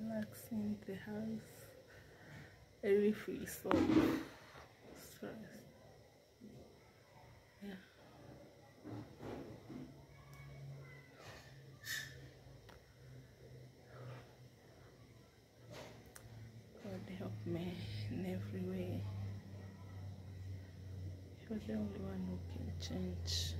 relaxing the house. Every free so stress. Yeah. God help me in every way. You're the only one who can change.